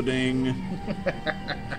Ba-ding.